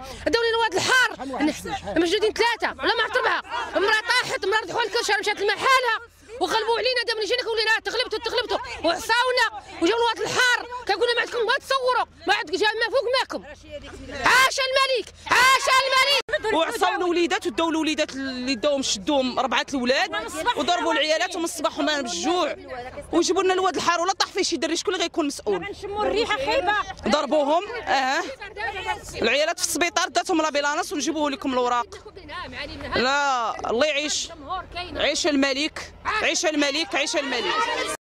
مجنودين داوني الواد الحار. مجنودين ثلاثة. ولا معطبها امرأة طاحت امرأة ردحوا الكشر مشات لمحالها. وغلبوا علينا دابا نجي جينا ولينا تغلبتوا تغلبتوا. وعصاونا. وجاو الواد الحار. كنقولوا ما عندكم ما تصوروا ما عندكم ما فوق ماكم. عاش الملك. عاش الملك. وعصاو الوليدات وداو الوليدات اللي داوهم شدوهم اربعه الاولاد وضربوا العيالات من الصباح وما بالجوع وجبوا لنا الواد الحار ولا طاح فيه شي دري شكون اللي غيكون مسؤول؟ الريحة خايبة. ضربوهم آه. العيالات في السبيطار داتهم لابيلانس ونجيبوه لكم الاوراق لا الله يعيش. عيش الملك عيش الملك عيش الملك.